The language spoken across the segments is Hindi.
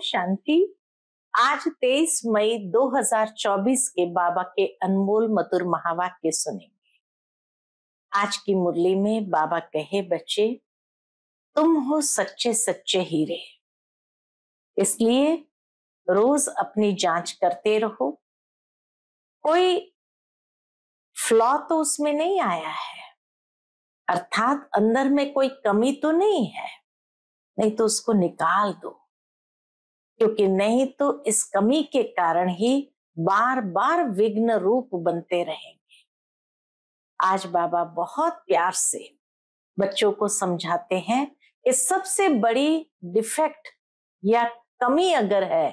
शांति। आज 23 मई 2024 के बाबा के अनमोल मधुर महावाक्य सुनेंगे। आज की मुरली में बाबा कहे, बच्चे, तुम हो सच्चे सच्चे हीरे। इसलिए रोज अपनी जाँच करते रहो। कोई फ्लॉ तो उसमें नहीं आया है। अर्थात अंदर में कोई कमी तो नहीं है। नहीं तो उसको निकाल दो। क्योंकि नहीं तो इस कमी के कारण ही बार बार विघ्न रूप बनते रहेंगे। आज बाबा बहुत प्यार से बच्चों को समझाते हैं, कि सबसे बड़ी डिफेक्ट या कमी अगर है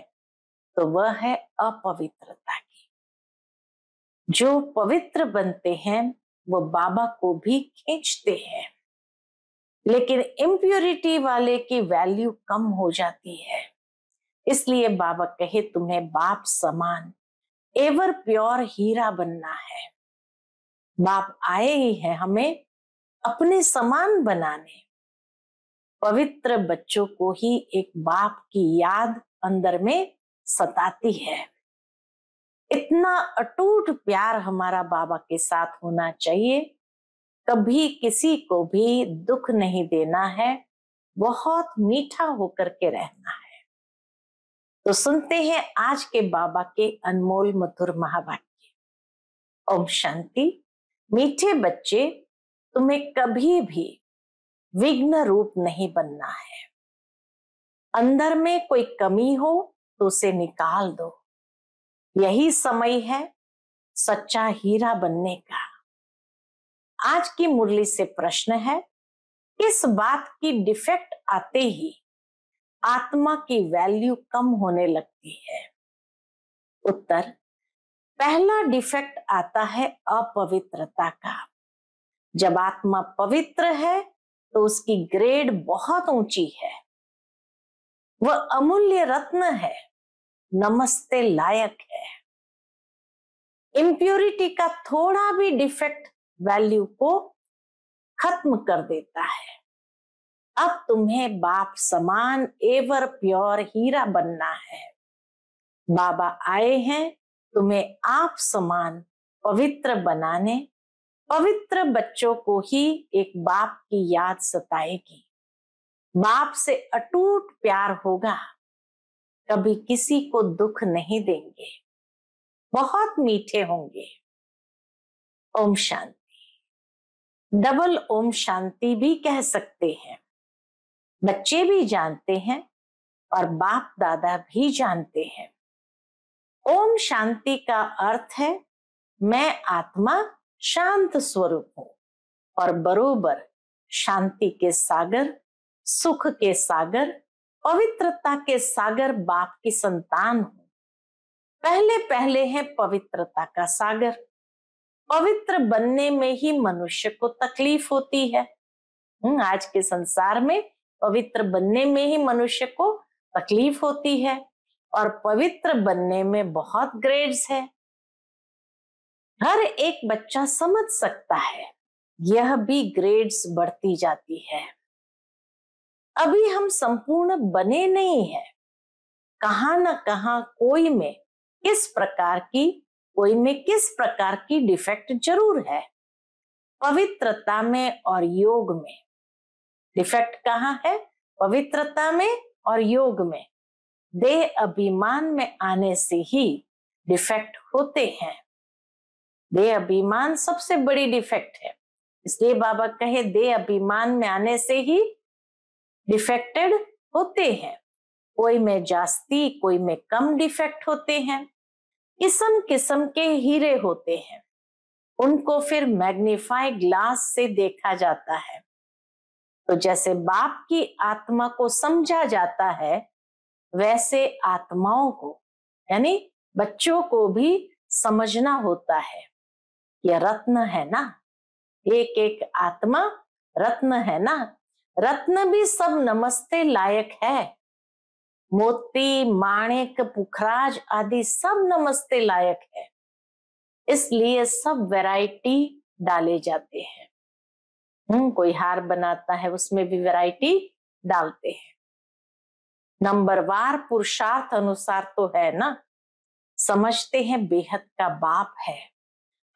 तो वह है अपवित्रता की। जो पवित्र बनते हैं, वो बाबा को भी खींचते हैं। लेकिन इम्प्योरिटी वाले की वैल्यू कम हो जाती है। इसलिए बाबा कहे, तुम्हें बाप समान, एवर प्योर हीरा बनना है। बाप आए ही है हमें अपने समान बनाने। पवित्र बच्चों को ही एक बाप की याद अंदर में सताती है। इतना अटूट प्यार हमारा बाबा के साथ होना चाहिए। कभी किसी को भी दुख नहीं देना है, बहुत मीठा होकर के रहना है। तो सुनते हैं आज के बाबा के अनमोल मधुर महावाक्य। ओम शांति। मीठे बच्चे, तुम्हें कभी भी विघ्न रूप नहीं बनना है। अंदर में कोई कमी हो तो उसे निकाल दो। यही समय है सच्चा हीरा बनने का। आज की मुरली से प्रश्न है, किस बात की डिफेक्ट आते ही आत्मा की वैल्यू कम होने लगती है। उत्तर, पहला डिफेक्ट आता है अपवित्रता का। जब आत्मा पवित्र है तो उसकी ग्रेड बहुत ऊँची है। वह अमूल्य रत्न है, नमस्ते लायक है। इम्प्योरिटी का थोड़ा भी डिफेक्ट वैल्यू को खत्म कर देता है। अब तुम्हें बाप समान एवर प्योर हीरा बनना है। बाबा आए हैं तुम्हें आप समान पवित्र बनाने, पवित्र बच्चों को ही एक बाप की याद सताएगी। बाप से अटूट प्यार होगा, कभी किसी को दुख नहीं देंगे, बहुत मीठे होंगे। ओम शांति। डबल ओम शांति भी कह सकते हैं। बच्चे भी जानते हैं और बाप दादा भी जानते हैं। ओम शांति का अर्थ है, मैं आत्मा शांत स्वरूप हूँ और बरोबर शांति के सागर, सुख के सागर, पवित्रता के सागर बाप की संतान हूँ। पहले पहले है पवित्रता का सागर। पवित्र बनने में ही मनुष्य को तकलीफ़ होती है। आज के संसार में पवित्र बनने में ही मनुष्य को तकलीफ़ होती है और पवित्र बनने में बहुत ग्रेड्स है। हर एक बच्चा समझ सकता है, यह भी ग्रेड्स बढ़ती जाती है। अभी हम संपूर्ण बने नहीं है। कहा न कहा कोई में किस प्रकार की, कोई में किस प्रकार की डिफेक्ट ज़रूर है। पवित्रता में और योग में डिफेक्ट कहाँ है? पवित्रता में और योग में। देह अभिमान में आने से ही डिफेक्ट होते हैं। देह अभिमान सबसे बड़ी डिफेक्ट है। इसलिए बाबा कहे, देह अभिमान में आने से ही डिफेक्टेड होते हैं। कोई में जास्ती, कोई में कम डिफेक्ट होते हैं। किस्म किस्म के हीरे होते हैं। उनको फिर मैग्नीफाई ग्लास से देखा जाता है। तो जैसे बाप की आत्मा को समझा जाता है, वैसे आत्माओं को, यानी बच्चों को भी समझना होता है यह रत्न है ना? एक एक आत्मा रत्न है ना? रत्न भी सब नमस्ते लायक है। मोती, माणिक, पुखराज आदि सब नमस्ते लायक है। इसलिए सब वैरायटी डाले जाते हैं। हम्म कोई हार बनाता है, उसमें भी वैरायटी डालते हैं। नंबरवार पुरुषार्थ अनुसार तो है ना? समझते हैं, बेहद का बाप है।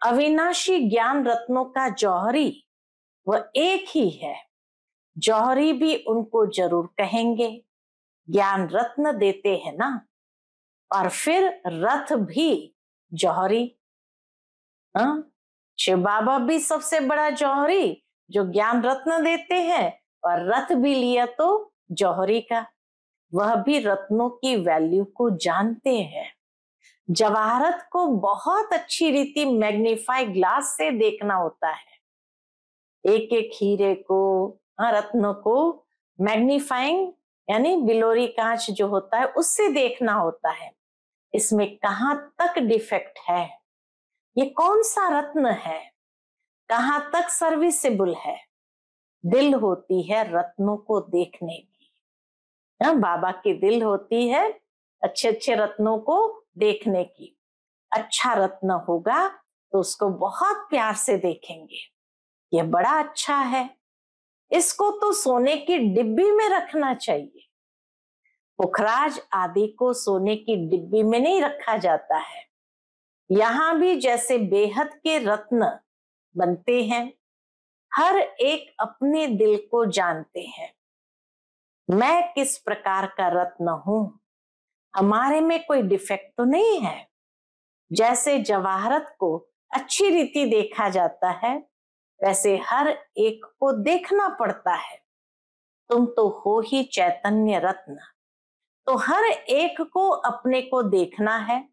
अविनाशी ज्ञान रत्नों का जौहरी वह एक ही है। जौहरी भी उनको ज़रूर कहेंगे। ज्ञान रत्न देते हैं ना? और फिर रथ भी जौहरी। हाँ? शिव बाबा भी सबसे बड़ा जौहरी। जो ज्ञान रत्न देते हैं और रथ भी लिया तो जौहरी का। वह भी रत्नों की वैल्यू को जानते हैं। जवाहरत को बहुत अच्छी रीति मैग्नीफाई ग्लास से देखना होता है। एक एक हीरे को हाँ, रत्न को मैग्नीफाइंग यानी बिलोरी कांच जो होता है उससे देखना होता है। इसमें कहाँ तक डिफेक्ट है? ये कौन सा रत्न है? कहाँ तक सर्विसेबल है? दिल होती है रत्नों को देखने की। हाँ, बाबा की दिल होती है अच्छे अच्छे रत्नों को देखने की। अच्छा रत्न होगा तो उसको बहुत प्यार से देखेंगे। यह बड़ा अच्छा है। इसको तो सोने की डिब्बी में रखना चाहिए। पुखराज आदि को सोने की डिब्बी में नहीं रखा जाता है। यहाँ भी जैसे बेहद के रत्न बनते हैं। हर एक अपने दिल को जानते हैं। मैं किस प्रकार का रत्न हूँ? हमारे में कोई डिफेक्ट तो नहीं है? जैसे जवाहरत को अच्छी रीति देखा जाता है, वैसे हर एक को देखना पड़ता है। तुम तो हो ही चैतन्य रत्न। तो हर एक को अपने को देखना है।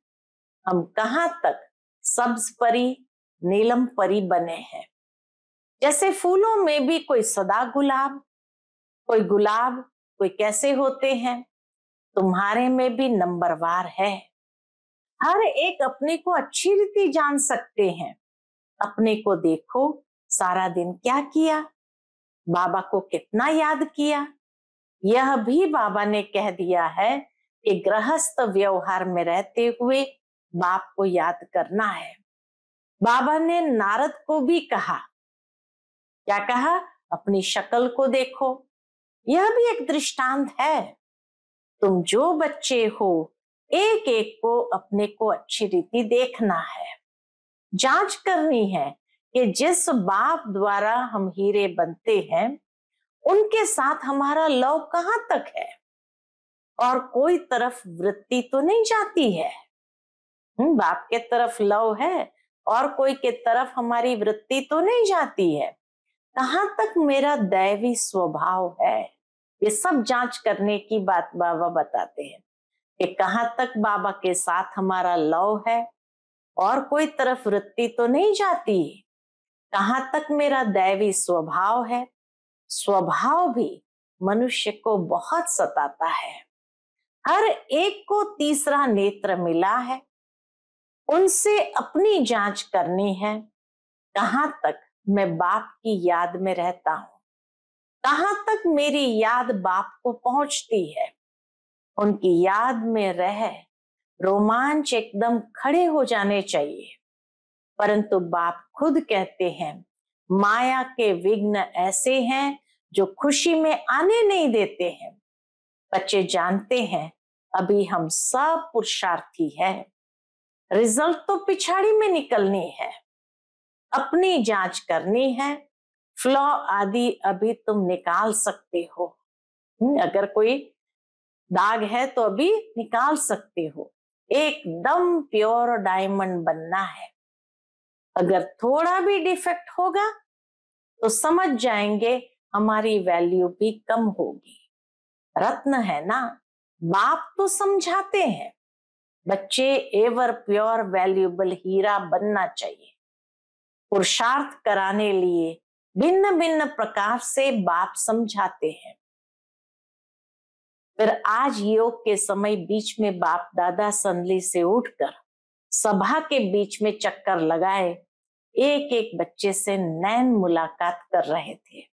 हम कहाँ तक? सब्ज परी नीलम परी बने हैं। जैसे फूलों में भी कोई सदा गुलाब, कोई गुलाब, कोई कैसे होते हैं, तुम्हारे में भी नंबरवार है। हर एक अपने को अच्छी रीति जान सकते हैं। अपने को देखो, सारा दिन क्या किया? बाबा को कितना याद किया? यह भी बाबा ने कह दिया है कि गृहस्थ व्यवहार में रहते हुए बाप को याद करना है। बाबा ने नारद को भी कहा क्या कहा? अपनी शक्ल को देखो। यह भी एक दृष्टांत है। तुम जो बच्चे हो एक एक को अपने को अच्छी रीति देखना है। जाँच करनी है कि जिस बाप द्वारा हम हीरे बनते हैं उनके साथ हमारा लव कहाँ तक है? और कोई तरफ़ वृत्ति तो नहीं जाती है। हम्म, बाप के तरफ़ लव है और कोई के तरफ़ हमारी वृत्ति तो नहीं जाती है। कहाँ तक मेरा दैवी स्वभाव है? ये सब जाँच करने की बात बाबा बताते हैं कि कहाँ तक बाबा के साथ हमारा लव है और कोई तरफ़ वृत्ति तो नहीं जाती है। कहाँ तक मेरा दैवी स्वभाव है? स्वभाव भी मनुष्य को बहुत सताता है। हर एक को तीसरा नेत्र मिला है। उनसे अपनी जाँच करनी है। कहाँ तक मैं बाप की याद में रहता हूँ? कहाँ तक मेरी याद बाप को पहुँचती है? उनकी याद में रह रोमांच एकदम खड़े हो जाने चाहिए। परंतु बाप खुद कहते हैं, माया के विघ्न ऐसे हैं जो खुशी में आने नहीं देते हैं। बच्चे जानते हैं, अभी हम सब पुरुषार्थी है। रिज़ल्ट तो पिछाड़ी में निकलनी है। अपनी जाँच करनी है। फ्लॉ आदि अभी तुम निकाल सकते हो। हम्म, अगर कोई दाग है तो अभी निकाल सकते हो। एकदम प्योर डायमंड बनना है। अगर थोड़ा भी डिफेक्ट होगा तो समझ जाएँगे हमारी वैल्यू भी कम होगी। रत्न है ना? बाप तो समझाते हैं। बच्चे एवर प्योर वैल्यूबल हीरा बनना चाहिए। पुरुषार्थ कराने लिए भिन्न भिन्न प्रकार से बाप समझाते हैं। फिर आज योग के समय बीच में बाप दादा संदली से उठकर सभा के बीच में चक्कर लगाए एक एक बच्चे से नैन मुलाकात कर रहे थे।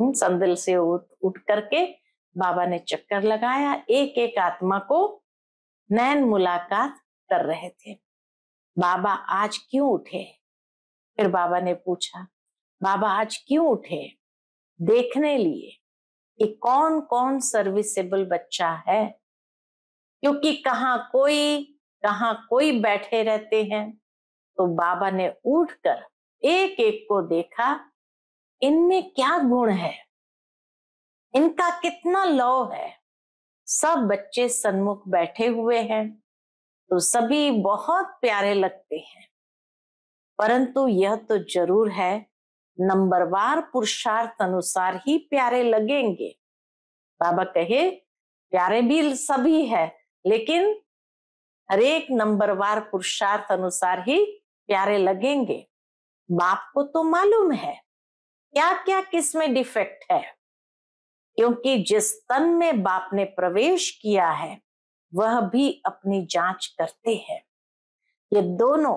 संदल से उठ करके बाबा ने चक्कर लगाया एक एक आत्मा को नैन मुलाकात कर रहे थे। बाबा आज क्यों उठे? फिर बाबा ने पूछा, बाबा आज क्यों उठे? देखने लिए कि कौन कौन सर्विसेबल बच्चा है? क्योंकि कहा कोई कहा कोई बैठे रहते हैं? तो बाबा ने उठकर एक एक को देखा, इनमें क्या गुण है? इनका कितना लौ है? सब बच्चे सन्मुख बैठे हुए हैं तो सभी बहुत प्यारे लगते हैं। परंतु यह तो ज़रूर है नंबरवार पुरुषार्थ अनुसार ही प्यारे लगेंगे। बाबा कहे, प्यारे भी सभी है, लेकिन हरेक नंबरवार पुरुषार्थ अनुसार ही प्यारे लगेंगे। बाप को तो मालूम है क्या क्या किसमें डिफेक्ट है? क्योंकि जिस तन में बाप ने प्रवेश किया है, वह भी अपनी जाँच करते हैं। ये दोनों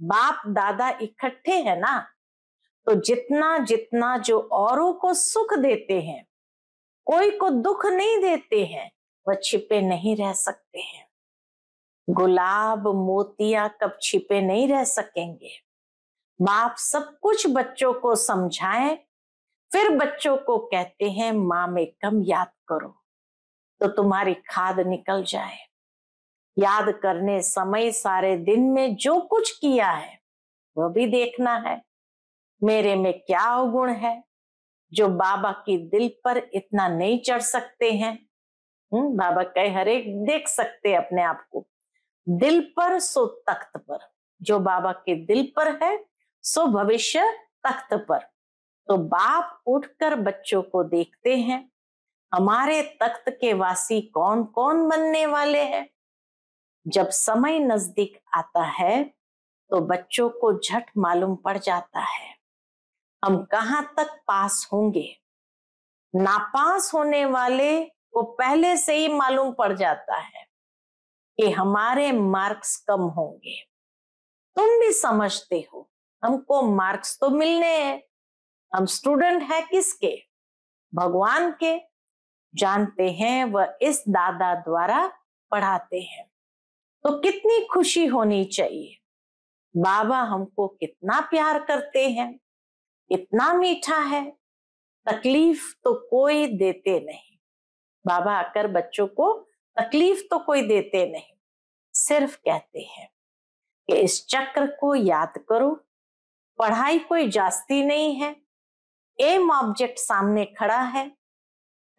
बाप दादा इकट्ठे हैं ना तो जितना जितना जो औरों को सुख देते हैं, कोई को दुख नहीं देते हैं, वह छिपे नहीं रह सकते हैं। गुलाब मोतिया कब छिपे नहीं रह सकेंगे? बाप सब कुछ बच्चों को समझाएँ फिर बच्चों को कहते हैं, माँ, में कम याद करो तो तुम्हारी खाद निकल जाए। याद करने समय सारे दिन में जो कुछ किया है वह भी देखना है। मेरे में क्या अवगुण है, जो बाबा की दिल पर इतना नहीं चढ़ सकते हैं? हम्म बाबा कहे, हरे देख सकते अपने आप को। दिल पर सो तख्त पर, जो बाबा के दिल पर है, सो भविष्य तख्त पर। तो बाप उठकर बच्चों को देखते हैं, हमारे तख्त के वासी कौन कौन बनने वाले हैं? जब समय नज़दीक आता है तो बच्चों को झट मालूम पड़ जाता है, हम कहाँ तक पास होंगे? नापास होने वाले को पहले से ही मालूम पड़ जाता है कि हमारे मार्क्स कम होंगे। तुम भी समझते हो, हमको मार्क्स तो मिलने हैं। हम स्टूडेंट है किसके? भगवान के। जानते हैं वह इस दादा द्वारा पढ़ाते हैं। तो कितनी खुशी होनी चाहिए। बाबा हमको कितना प्यार करते हैं। इतना मीठा है। तकलीफ़ तो कोई देते नहीं। बाबा आकर बच्चों को तकलीफ़ तो कोई देते नहीं। सिर्फ़ कहते हैं कि इस चक्र को याद करो। पढ़ाई कोई जास्ती नहीं है। एम ऑब्जेक्ट सामने खड़ा है।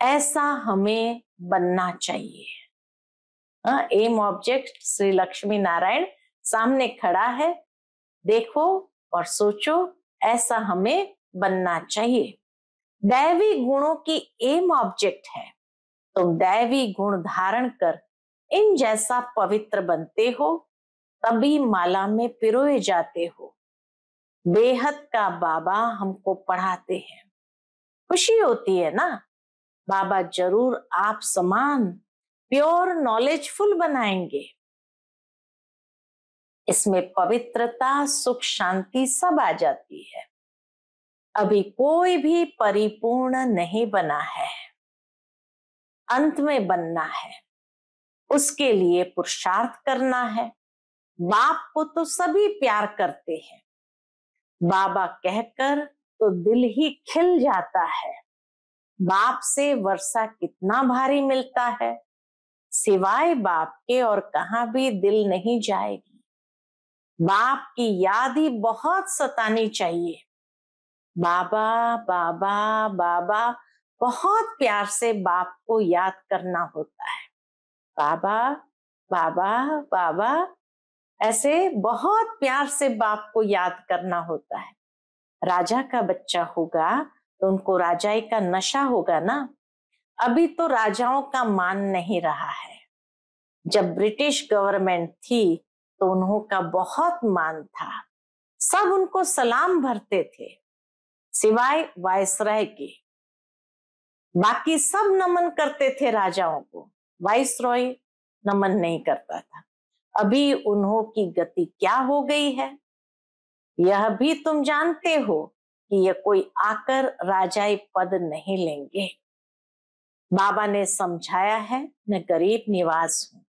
ऐसा हमें बनना चाहिए। एम ऑब्जेक्ट श्री लक्ष्मी नारायण सामने खड़ा है। देखो और सोचो, ऐसा हमें बनना चाहिए। दैवी गुणों की एम ऑब्जेक्ट है। तुम दैवी गुण धारण कर, इन जैसा पवित्र बनते हो, तभी माला में पिरोए जाते हो। बेहद का बाबा हमको पढ़ाते हैं। खुशी होती है ना? बाबा ज़रूर आप समान, प्योर नॉलेजफुल बनाएँगे। इसमें पवित्रता, सुख, शांति सब आ जाती है। अभी कोई भी परिपूर्ण नहीं बना है। अंत में बनना है। उसके लिए पुरुषार्थ करना है। बाप को तो सभी प्यार करते हैं। बाबा कहकर तो दिल ही खिल जाता है। बाप से वर्षा कितना भारी मिलता है। सिवाय बाप के और कहा भी दिल नहीं जाएगी। बाप की याद ही बहुत सतानी चाहिए। बाबा बाबा बाबा, बहुत प्यार से बाप को याद करना होता है। बाबा बाबा बाबा ऐसे बहुत प्यार से बाप को याद करना होता है। राजा का बच्चा होगा तो उनको राजाई का नशा होगा ना? अभी तो राजाओं का मान नहीं रहा है। जब ब्रिटिश गवर्नमेंट थी तो उन्हों का बहुत मान था। सब उनको सलाम भरते थे। सिवाय वायसराय के। बाकी सब नमन करते थे राजाओं को। वायसरॉय नमन नहीं करता था। अभी उन्हों की गति क्या हो गई है? यह भी तुम जानते हो कि यह कोई आकर राजाई पद नहीं लेंगे। बाबा ने समझाया है, मैं गरीब निवास हूँ।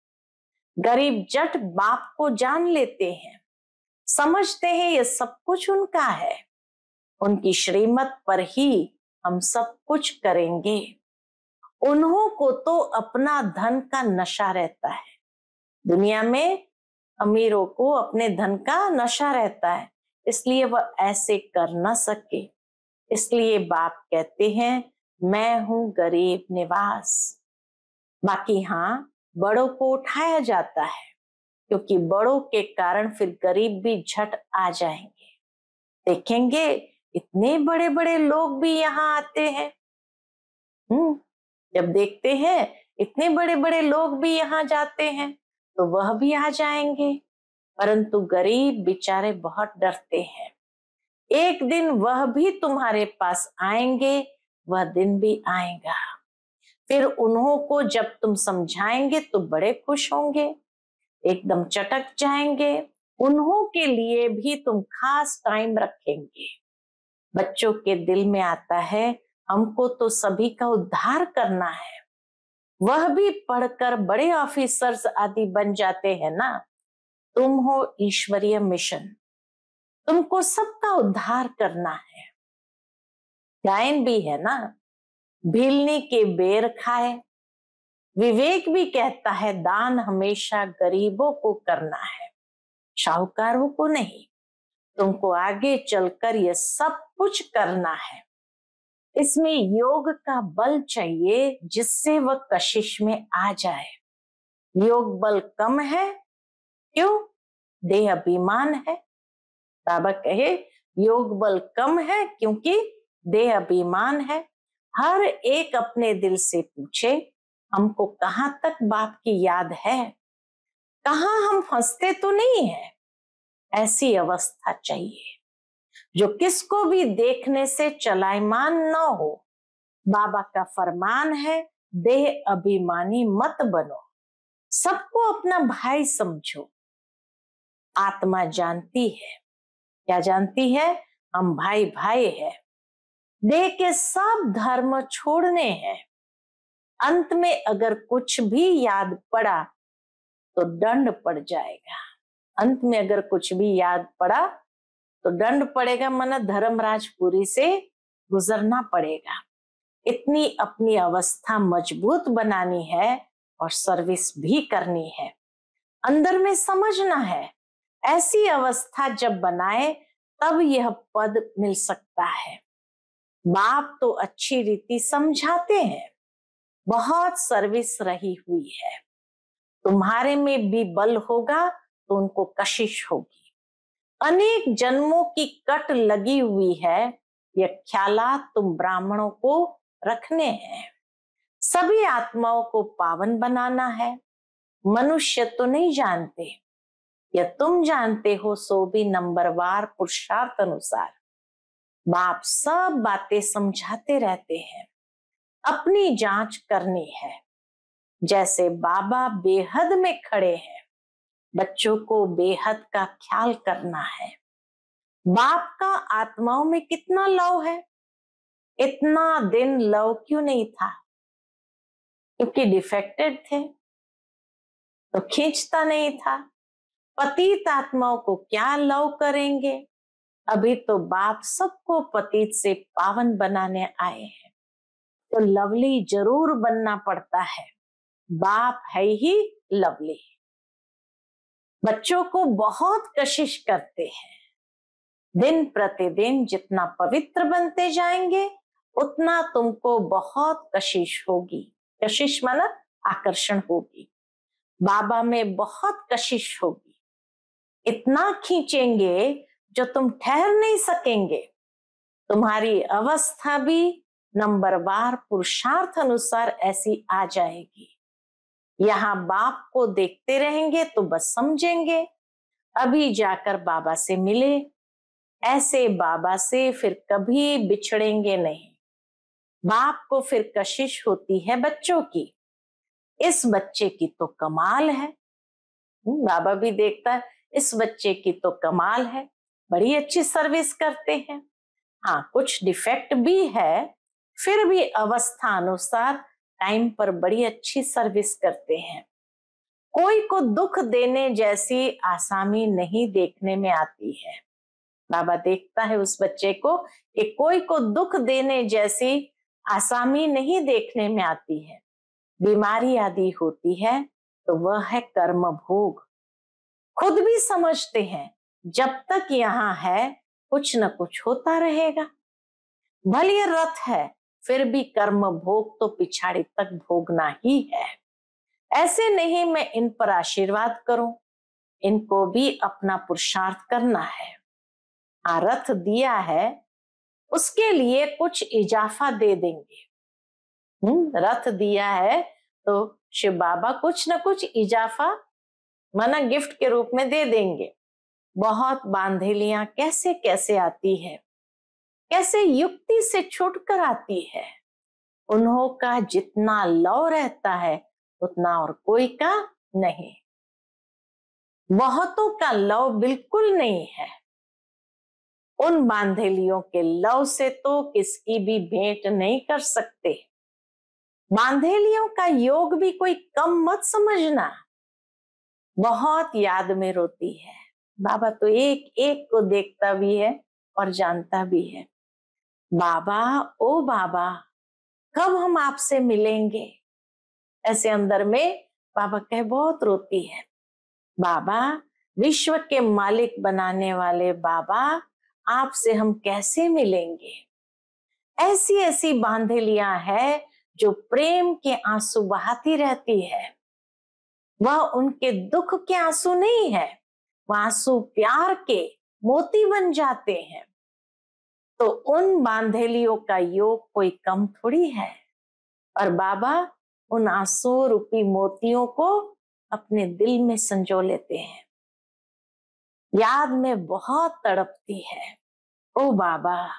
गरीब जट बाप को जान लेते हैं। समझते हैं ये सब कुछ उनका है। उनकी श्रीमत पर ही हम सब कुछ करेंगे। उन्हों को तो अपना धन का नशा रहता है। दुनिया में अमीरों को अपने धन का नशा रहता है, इसलिए वह ऐसे कर न सके। इसलिए बाप कहते हैं, मैं हूँ गरीब निवास। बाकी हाँ बड़ों को उठाया जाता है, क्योंकि बड़ों के कारण फिर गरीब भी झट आ जाएँगे। देखेंगे, इतने बड़े बड़े लोग भी यहाँ आते हैं। हम्म जब देखते हैं, इतने बड़े बड़े लोग भी यहाँ जाते हैं। तो वह भी आ जाएँगे। परंतु गरीब बेचारे बहुत डरते हैं। एक दिन वह भी तुम्हारे पास आएँगे, वह दिन भी आएगा। फिर उन्हों को जब तुम समझाएँगे तो बड़े खुश होंगे। एकदम चटक जाएँगे। उन्हों के लिए भी तुम खास टाइम रखेंगे। बच्चों के दिल में आता है, हमको तो सभी का उद्धार करना है। वह भी पढ़कर बड़े ऑफिसर्स आदि बन जाते हैं ना? तुम हो ईश्वरीय मिशन तुमको सबका उद्धार करना है। गायन भी है ना? भीलने के बेर खाए। विवेक भी कहता है, दान हमेशा गरीबों को करना है। शाहूकारों को नहीं। तुमको आगे चलकर यह सब कुछ करना है। इसमें योग का बल चाहिए जिससे वह कशिश में आ जाए। योग बल कम है, क्यों? देह अभिमान है। बाबा कहे, योग बल कम है क्योंकि देह अभिमान है। हर एक अपने दिल से पूछे, हमको कहाँ तक बाप की याद है? कहा हम फंसते तो नहीं है? ऐसी अवस्था चाहिए। जो किसको भी देखने से चलायमान न हो, बाबा का फरमान है, देह अभिमानी मत बनो। सबको अपना भाई समझो। आत्मा जानती है। क्या जानती है? हम भाई भाई है। देह के सब धर्म छोड़ने हैं। अंत में अगर कुछ भी याद पड़ा तो दंड पड़ जाएगा। अंत में अगर कुछ भी याद पड़ा तो दंड पड़ेगा मन धर्मराजपुरी से गुजरना पड़ेगा। इतनी अपनी अवस्था मज़बूत बनानी है और सर्विस भी करनी है। अंदर में समझना है, ऐसी अवस्था जब बनाए, तब यह पद मिल सकता है। बाप तो अच्छी रीति समझाते हैं, बहुत सर्विस रही हुई है। तुम्हारे में भी बल होगा तो उनको कशिश होगी। अनेक जन्मों की कट लगी हुई है यह ख्यालात तुम ब्राह्मणों को रखने हैं। सभी आत्माओं को पावन बनाना है। मनुष्य तो नहीं जानते। या तुम जानते हो सो भी नंबरवार पुरुषार्थ अनुसार। बाप सब बातें समझाते रहते हैं। अपनी जाँच करनी है। जैसे बाबा बेहद में खड़े हैं। बच्चों को बेहद का ख्याल करना है। बाप का आत्माओं में कितना लव है? इतना दिन लव क्यों नहीं था? क्योंकि डिफेक्टेड थे। तो खींचता नहीं था। पतित आत्माओं को क्या लव करेंगे? अभी तो बाप सबको पतित से पावन बनाने आए हैं। तो लवली ज़रूर बनना पड़ता है। बाप है ही लवली। बच्चों को बहुत कशिश करते हैं। दिन प्रतिदिन जितना पवित्र बनते जाएँगे, उतना तुमको बहुत कशिश होगी। कशिश माना आकर्षण होगी। बाबा में बहुत कशिश होगी। इतना खींचेंगे जो तुम ठहर नहीं सकेंगे। तुम्हारी अवस्था भी नंबरवार पुरुषार्थ अनुसार ऐसी आ जाएगी। यहाँ बाप को देखते रहेंगे तो बस समझेंगे। अभी जाकर बाबा से मिले। ऐसे बाबा से फिर कभी बिछड़ेंगे नहीं। बाप को फिर कशिश होती है बच्चों की। इस बच्चे की तो कमाल है। हम्म, बाबा भी देखता है इस बच्चे की तो कमाल है। बड़ी अच्छी सर्विस करते हैं। हाँ कुछ डिफेक्ट भी है फिर भी अवस्था अनुसार टाइम पर बड़ी अच्छी सर्विस करते हैं। कोई को दुख देने जैसी आसामी नहीं देखने में आती है। बाबा देखता है उस बच्चे को कि कोई को दुख देने जैसी आसामी नहीं देखने में आती है। बीमारी आदि होती है तो वह है कर्म भोग खुद भी समझते हैं, जब तक यहाँ है, कुछ न कुछ होता रहेगा। भले रथ है फिर भी कर्म भोग तो पिछाड़ी तक भोगना ही है। ऐसे नहीं मैं इन पर आशीर्वाद करूँ, इनको भी अपना पुरुषार्थ करना है। आ रथ दिया है, उसके लिए कुछ इजाफा दे देंगे। हम्म रथ दिया है तो शिव बाबा कुछ ना कुछ इजाफा, मना गिफ्ट के रूप में दे देंगे। बहुत बांधेलियाँ कैसे कैसे आती है? कैसे युक्ति से छूटकर आती है। उन्हों का जितना लव रहता है, उतना और कोई का नहीं। बहुतों का लव बिल्कुल नहीं है। उन बांधेलियों के लव से तो किसकी भी भेंट नहीं कर सकते। बांधेलियों का योग भी कोई कम मत समझना। बहुत याद में रोती है। बाबा तो एक एक को देखता भी है और जानता भी है। बाबा, ओ बाबा, कब हम आपसे मिलेंगे? ऐसे अंदर में बाबा कह, बहुत रोती है। बाबा, विश्व के मालिक बनाने वाले बाबा, आपसे हम कैसे मिलेंगे? ऐसी ऐसी बांधेलियाँ है जो प्रेम के आँसू बहाती रहती है। वह उनके दुख के आँसू नहीं है, वह आँसू प्यार के मोती बन जाते हैं। तो उन बांधेलियों का योग कोई कम थोड़ी है। और बाबा उन आँसू रूपी मोतियों को अपने दिल में संजो लेते हैं। याद में बहुत तड़पती है। ओ बाबा,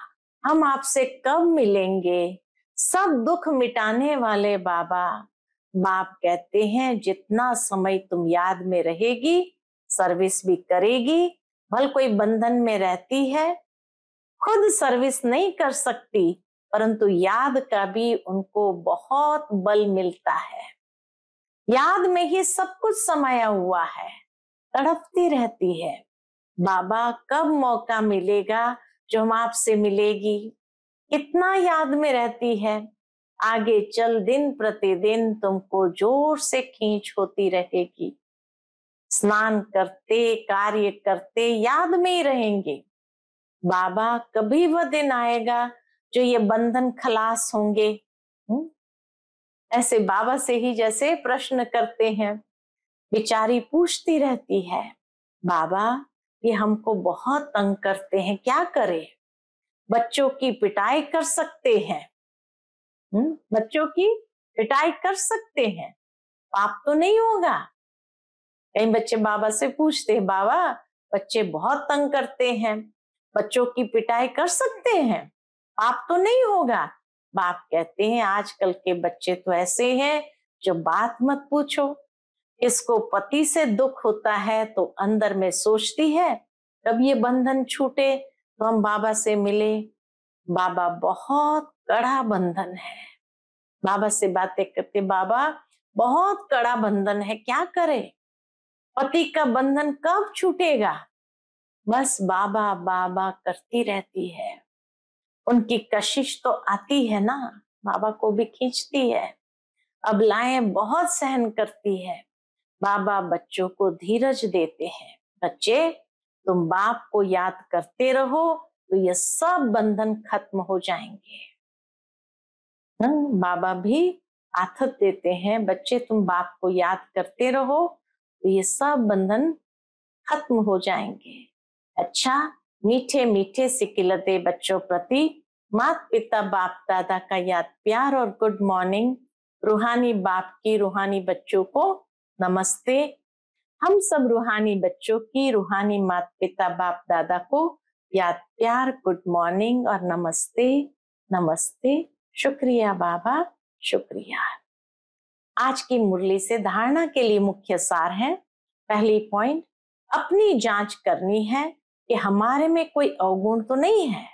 हम आपसे कब मिलेंगे? सब दुख मिटाने वाले बाबा, बाप कहते हैं, जितना समय तुम याद में रहेगी, सर्विस भी करेगी, भल कोई बंधन में रहती है खुद सर्विस नहीं कर सकती, परंतु याद का भी उनको बहुत बल मिलता है। याद में ही सब कुछ समाया हुआ है, तड़पती रहती है। बाबा कब मौका मिलेगा जो हम आपसे मिलेगी? कितना याद में रहती है। आगे चल दिन प्रतिदिन तुमको ज़ोर से खींच होती रहेगी। स्नान करते, कार्य करते याद में ही रहेंगे। बाबा कभी वह दिन आएगा जो ये बंधन खलास होंगे। हुँ? ऐसे बाबा से ही जैसे प्रश्न करते हैं। बिचारी पूछती रहती है, बाबा, ये हमको बहुत तंग करते हैं, क्या करें? बच्चों की पिटाई कर सकते हैं। हम्म? बच्चों की पिटाई कर सकते हैं। पाप तो नहीं होगा। कई बच्चे बाबा से पूछते हैं, बाबा, बच्चे बहुत तंग करते हैं। बच्चों की पिटाई कर सकते हैं। पाप तो नहीं होगा। बाप कहते हैं, आजकल के बच्चे तो ऐसे हैं जो बात मत पूछो। इसको पति से दुख होता है तो अंदर में सोचती है कब ये बंधन छूटे तो हम बाबा से मिले। बाबा बहुत कड़ा बंधन है। बाबा से बातें करते, बाबा, बहुत कड़ा बंधन है, क्या करे? पति का बंधन कब छूटेगा? बस बाबा बाबा करती रहती है। उनकी कशिश तो आती है ना, बाबा को भी खींचती है। अब लाएँ बहुत सहन करती है। बाबा बच्चों को धीरज देते हैं। बच्चे, तुम बाप को याद करते रहो तो ये सब बंधन खत्म हो जाएँगे? बाबा भी आथत देते हैं। बच्चे, तुम बाप को याद करते रहो तो ये सब बंधन खत्म हो जाएँगे। अच्छा मीठे मीठे सिकिलते बच्चों प्रति मात पिता बाप दादा का याद प्यार और गुड मॉर्निंग। रूहानी बाप की रूहानी बच्चों को नमस्ते। हम सब रूहानी बच्चों की रूहानी मात पिता बाप दादा को याद प्यार, गुड मॉर्निंग और नमस्ते नमस्ते। शुक्रिया बाबा, शुक्रिया। आज की मुरली से धारणा के लिए मुख्य सार है। पहली पॉइंट, अपनी जाँच करनी है। कि हमारे में कोई अवगुण तो नहीं है।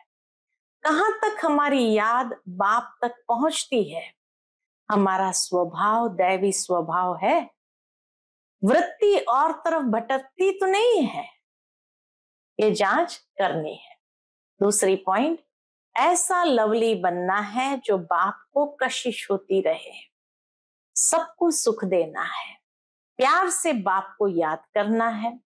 कहाँ तक हमारी याद बाप तक पहुँचती है? हमारा स्वभाव, दैवी स्वभाव है। वृत्ति और तरफ़ भटकती तो नहीं है। ये जाँच करनी है। दूसरी पॉइंट, ऐसा लवली बनना है जो बाप को कशिश होती रहे। सबको सुख देना है। प्यार से बाप को याद करना है।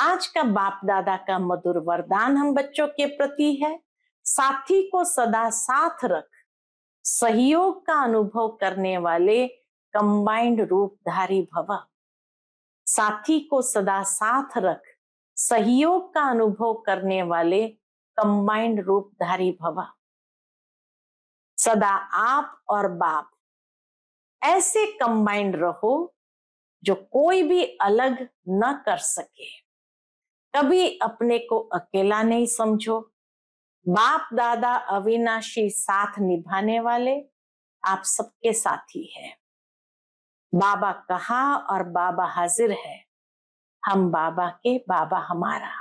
आज का बाप दादा का मधुर वरदान हम बच्चों के प्रति है। साथी को सदा साथ रख। सहयोग का अनुभव करने वाले कंबाइंड रूपधारी भव। साथी को सदा साथ रख। सहयोग का अनुभव करने वाले कंबाइंड रूपधारी भव। सदा आप और बाप। ऐसे कंबाइंड रहो जो कोई भी अलग न कर सके। कभी अपने को अकेला नहीं समझो। बाप, दादा, अविनाशी साथ निभाने वाले आप सबके साथी है। बाबा कहा और बाबा हाजिर है? हम बाबा के बाबा हमारा।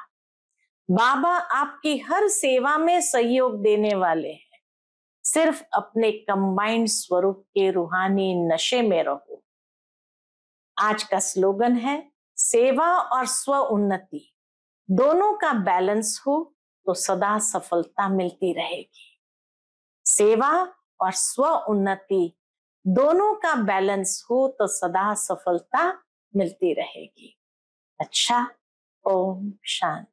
बाबा आपकी हर सेवा में सहयोग देने वाले हैं। सिर्फ़ अपने कंबाइंड स्वरूप के रूहानी नशे में रहो। आज का स्लोगन है, सेवा और स्व उन्नति। दोनों का बैलेंस हो तो सदा सफलता मिलती रहेगी। सेवा और स्व उन्नति दोनों का बैलेंस हो तो सदा सफलता मिलती रहेगी। अच्छा ओम शांति।